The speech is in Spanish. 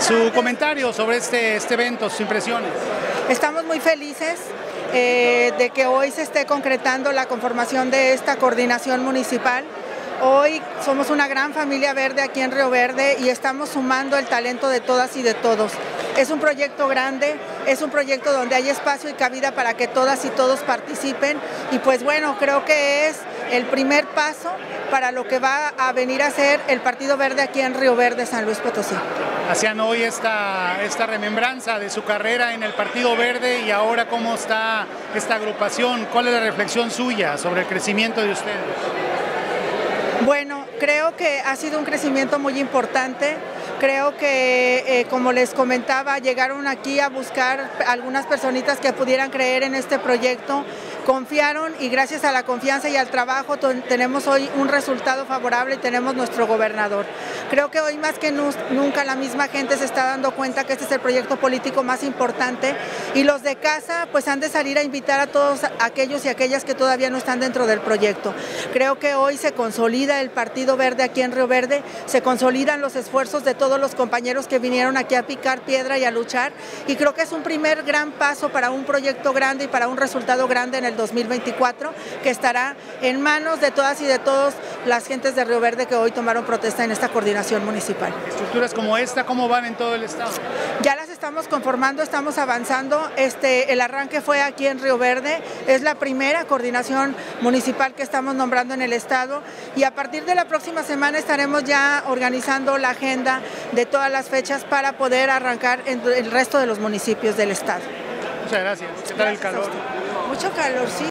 Su comentario sobre este, este evento, sus impresiones. Estamos muy felices eh, de que hoy se esté concretando la conformación de esta coordinación municipal. Hoy somos una gran familia verde aquí en Río Verde y estamos sumando el talento de todas y de todos. Es un proyecto grande, es un proyecto donde hay espacio y cabida para que todas y todos participen y pues bueno, creo que es el primer paso para lo que va a venir a ser el Partido Verde aquí en Río Verde, San Luis Potosí. Hacían hoy esta, esta remembranza de su carrera en el Partido Verde y ahora cómo está esta agrupación, cuál es la reflexión suya sobre el crecimiento de ustedes. Bueno, creo que ha sido un crecimiento muy importante. Creo que, eh, como les comentaba, llegaron aquí a buscar algunas personitas que pudieran creer en este proyecto confiaron y gracias a la confianza y al trabajo tenemos hoy un resultado favorable y tenemos nuestro gobernador. Creo que hoy más que nunca la misma gente se está dando cuenta que este es el proyecto político más importante y los de casa pues han de salir a invitar a todos aquellos y aquellas que todavía no están dentro del proyecto. Creo que hoy se consolida el Partido Verde aquí en Río Verde, se consolidan los esfuerzos de todos los compañeros que vinieron aquí a picar piedra y a luchar y creo que es un primer gran paso para un proyecto grande y para un resultado grande en el 2024, que estará en manos de todas y de todos las gentes de Río Verde que hoy tomaron protesta en esta coordinación municipal. ¿Estructuras como esta, cómo van en todo el estado? Ya las estamos conformando, estamos avanzando. Este, el arranque fue aquí en Río Verde, es la primera coordinación municipal que estamos nombrando en el estado y a partir de la próxima semana estaremos ya organizando la agenda de todas las fechas para poder arrancar en el resto de los municipios del estado. Muchas gracias. ¿Qué tal el calor? Mucho calor, sí.